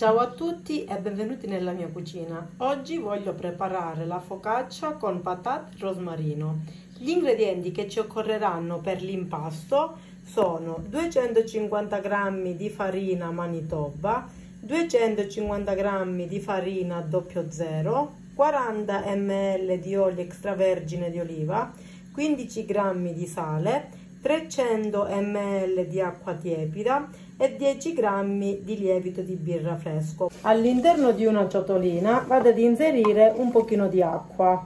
Ciao a tutti e benvenuti nella mia cucina. Oggi voglio preparare la focaccia con patate e rosmarino. Gli ingredienti che ci occorreranno per l'impasto sono 250 g di farina Manitoba, 250 g di farina 00, 40 ml di olio extravergine di oliva, 15 g di sale, 300 ml di acqua tiepida e 10 g di lievito di birra fresco. All'interno di una ciotolina vado ad inserire un pochino di acqua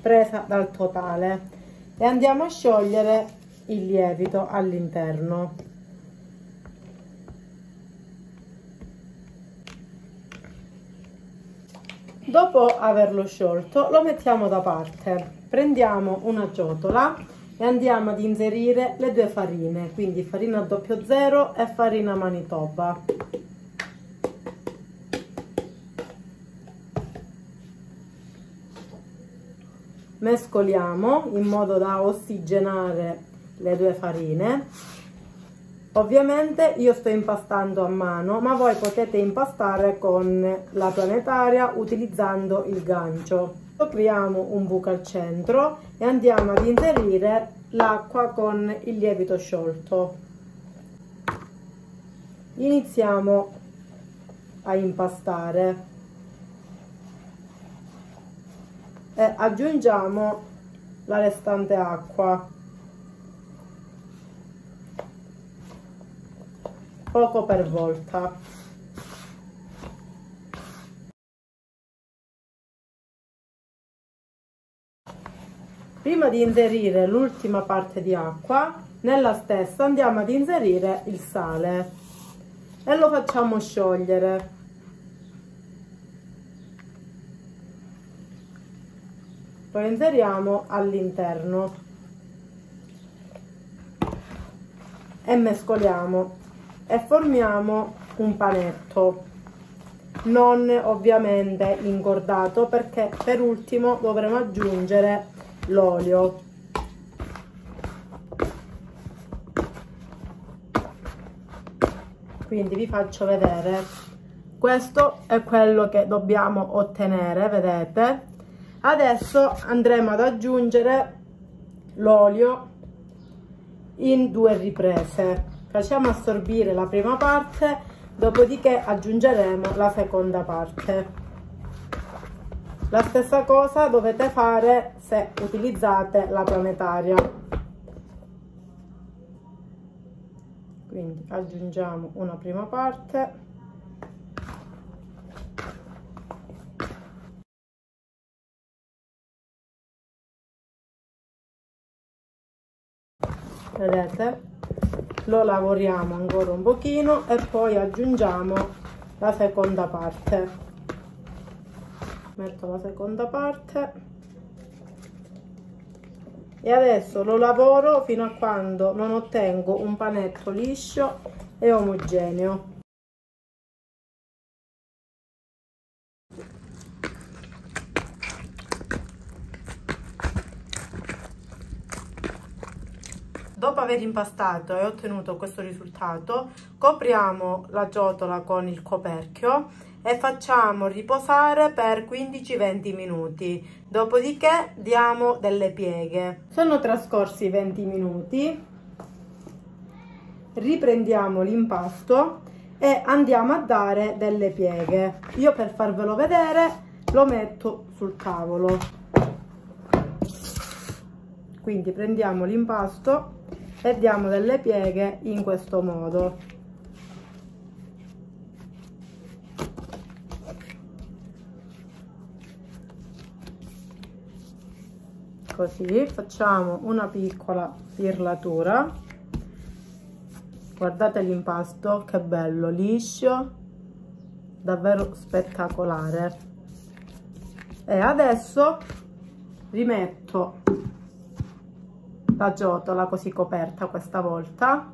presa dal totale e andiamo a sciogliere il lievito all'interno. Dopo averlo sciolto lo mettiamo da parte. Prendiamo una ciotola e andiamo ad inserire le due farine quindi farina 00 e farina manitoba. Mescoliamo in modo da ossigenare le due farine. Ovviamente io sto impastando a mano ma voi potete impastare con la planetaria utilizzando il gancio copriamo un buco al centro e andiamo ad inserire l'acqua con il lievito sciolto. Iniziamo a impastare. E aggiungiamo la restante acqua. Poco per volta Prima di inserire l'ultima parte di acqua, nella stessa andiamo ad inserire il sale. E lo facciamo sciogliere. Lo inseriamo all'interno. E mescoliamo. E formiamo un panetto. Non ovviamente ingordato perché per ultimo dovremo aggiungere l'olio. Quindi vi faccio vedere. Questo è quello che dobbiamo ottenere vedete? Adesso andremo ad aggiungere l'olio in due riprese. Facciamo assorbire la prima parte dopodiché aggiungeremo la seconda parte la stessa cosa dovete fare se utilizzate la planetaria. Quindi aggiungiamo una prima parte. Vedete? Lo lavoriamo ancora un pochino e poi aggiungiamo la seconda parte metto la seconda parte. E adesso lo lavoro fino a quando non ottengo un panetto liscio e omogeneo. Dopo aver impastato e ottenuto questo risultato copriamo la ciotola con il coperchio e facciamo riposare per 15-20 minuti. Dopodiché diamo delle pieghe. Sono trascorsi 20 minuti. Riprendiamo l'impasto e andiamo a dare delle pieghe. Io per farvelo vedere lo metto sul tavolo. Quindi prendiamo l'impasto e diamo delle pieghe in questo modo così facciamo una piccola firlatura guardate l'impasto che bello liscio davvero spettacolare. E adesso rimetto la ciotola così coperta questa volta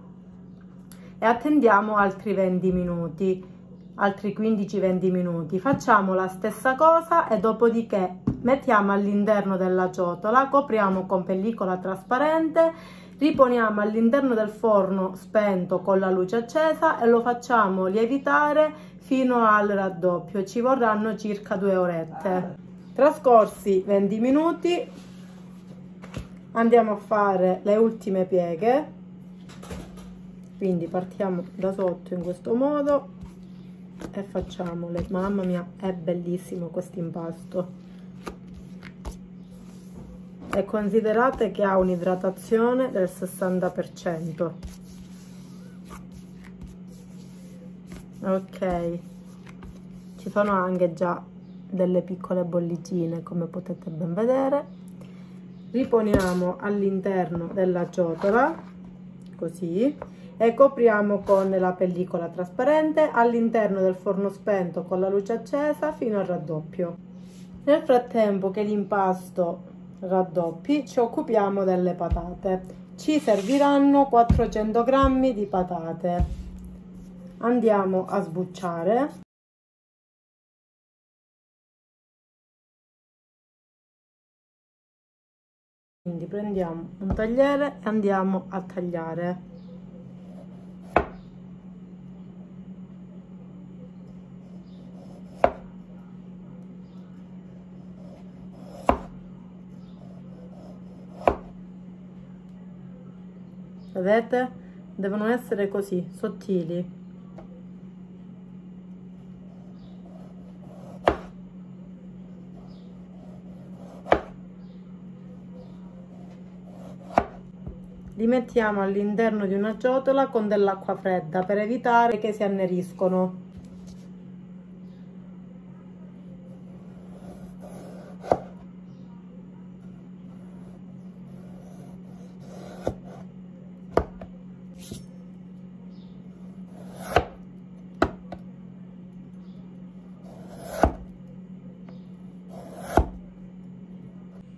e attendiamo altri 20 minuti altri 15-20 minuti. Facciamo la stessa cosa e dopodiché mettiamo all'interno della ciotola copriamo con pellicola trasparente Riponiamo all'interno del forno spento con la luce accesa e lo facciamo lievitare fino al raddoppio. Ci vorranno circa due orette. Trascorsi 20 minuti andiamo a fare le ultime pieghe. Quindi partiamo da sotto in questo modo e facciamole. Mamma mia, è bellissimo questo impasto e considerate che ha un'idratazione del 60%. Ok, ci sono anche già delle piccole bollicine come potete ben vedere. Riponiamo all'interno della ciotola, così, e copriamo con la pellicola trasparente all'interno del forno spento con la luce accesa fino al raddoppio. Nel frattempo che l'impasto raddoppi ci occupiamo delle patate. Ci serviranno 400 g di patate. Andiamo a sbucciare. Quindi prendiamo un tagliere e andiamo a tagliare vedete? Devono essere così sottili. Li mettiamo all'interno di una ciotola con dell'acqua fredda per evitare che si anneriscono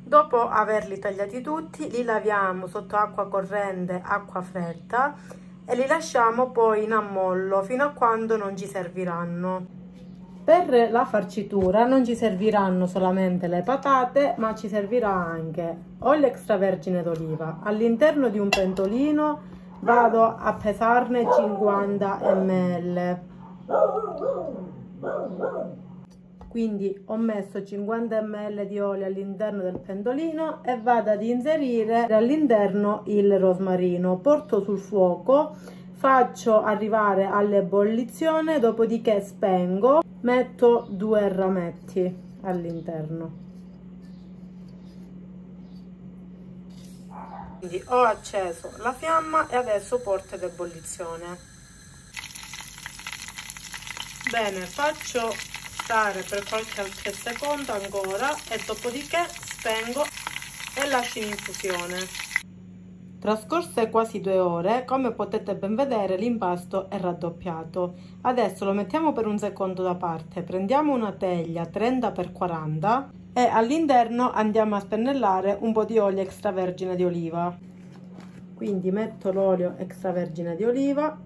dopo averli tagliati tutti li laviamo sotto acqua corrente acqua fredda e li lasciamo poi in ammollo fino a quando non ci serviranno. Per la farcitura non ci serviranno solamente le patate ma ci servirà anche olio extravergine d'oliva. All'interno di un pentolino vado a pesarne 50 ml quindi ho messo 50 ml di olio all'interno del pentolino e vado ad inserire all'interno il rosmarino. Porto sul fuoco faccio arrivare all'ebollizione dopodiché spengo metto due rametti all'interno. Quindi ho acceso la fiamma e adesso porto ad ebollizione. Bene faccio stare per qualche secondo ancora e dopodiché spengo e lascio in infusione. Trascorse quasi due ore, come potete ben vedere l'impasto è raddoppiato. Adesso lo mettiamo per un secondo da parte, prendiamo una teglia 30x40 e all'interno andiamo a spennellare un po' di olio extravergine di oliva. Quindi metto l'olio extravergine di oliva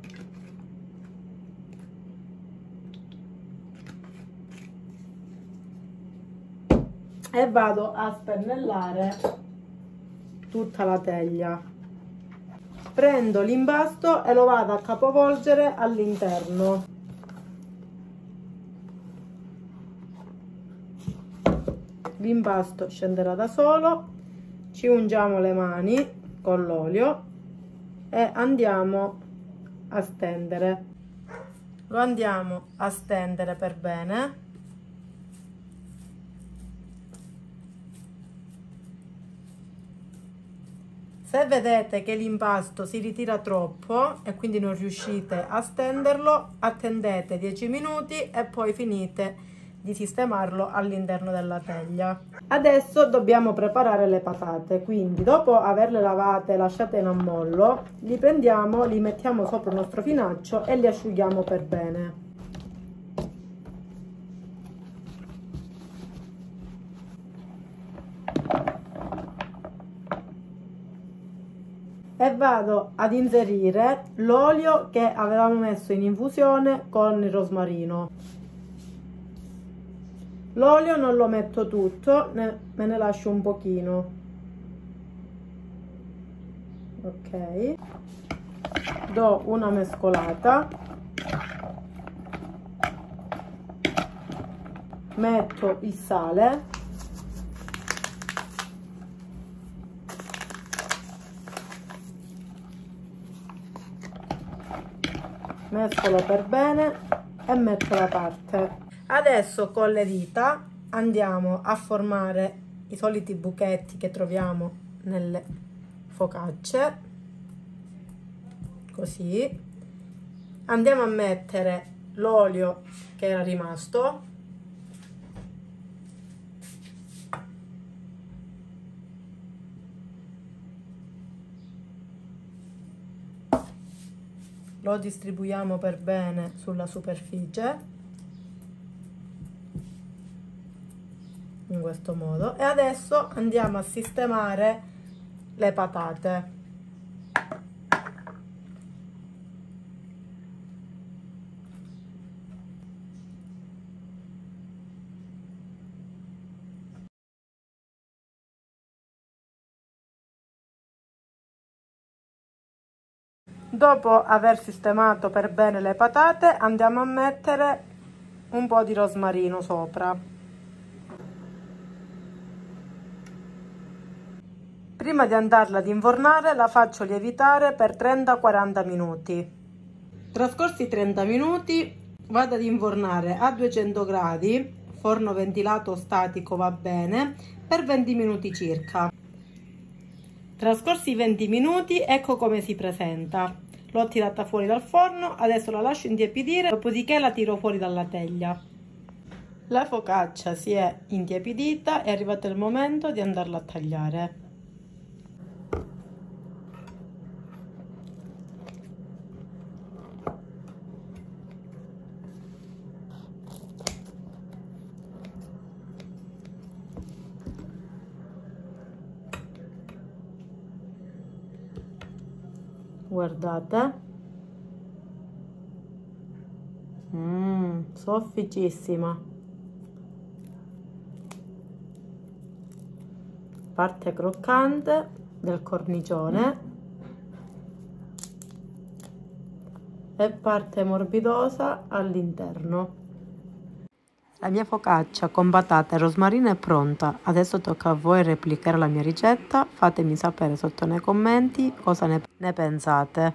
e vado a spennellare tutta la teglia. Prendo l'imbasto e lo vado a capovolgere all'interno. L'imbasto scenderà da solo. Ci ungiamo le mani con l'olio e andiamo a stendere. Lo andiamo a stendere per bene Se vedete che l'impasto si ritira troppo e quindi non riuscite a stenderlo, attendete 10 minuti e poi finite di sistemarlo all'interno della teglia. Adesso dobbiamo preparare le patate, quindi dopo averle lavate e lasciate in ammollo, li prendiamo, li mettiamo sopra il nostro finaccio e li asciughiamo per bene. E vado ad inserire l'olio che avevamo messo in infusione con il rosmarino. L'olio non lo metto tutto ne, me ne lascio un pochino. Ok. Do una mescolata. Metto il sale mescolo per bene e metto da parte. Adesso con le dita andiamo a formare i soliti buchetti che troviamo nelle focacce. Così. Andiamo a mettere l'olio che era rimasto lo distribuiamo per bene sulla superficie. In questo modo. E adesso andiamo a sistemare le patate Dopo aver sistemato per bene le patate andiamo a mettere un po' di rosmarino sopra. Prima di andarla ad infornare la faccio lievitare per 30-40 minuti. Trascorsi 30 minuti vado ad infornare a 200 gradi, forno ventilato statico va bene, per 20 minuti circa. Trascorsi 20 minuti, ecco come si presenta. L'ho tirata fuori dal forno, adesso la lascio intiepidire, dopodiché la tiro fuori dalla teglia. La focaccia si è intiepidita, è arrivato il momento di andarla a tagliare. Guardate. Mm, sofficissima. Parte croccante del cornicione. E parte morbidosa all'interno. La mia focaccia con patate e rosmarino è pronta, adesso tocca a voi replicare la mia ricetta, fatemi sapere sotto nei commenti cosa ne, ne pensate.